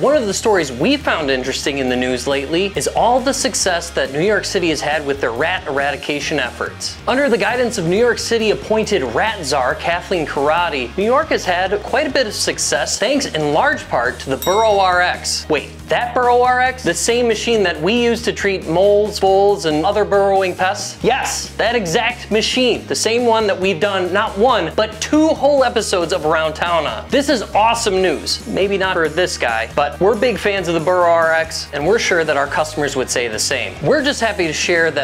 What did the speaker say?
One of the stories we found interesting in the news lately is all the success that New York City has had with their rat eradication efforts. Under the guidance of New York City appointed rat czar Kathleen Corradi, New York has had quite a bit of success thanks in large part to the Burrow RX. Wait, that Burrow RX? The same machine that we use to treat moles, voles, and other burrowing pests? Yes, that exact machine. The same one that we've done not one, but two whole episodes of Around Town on. This is awesome news. Maybe not for this guy, but we're big fans of the Burrow RX, and we're sure that our customers would say the same. We're just happy to share that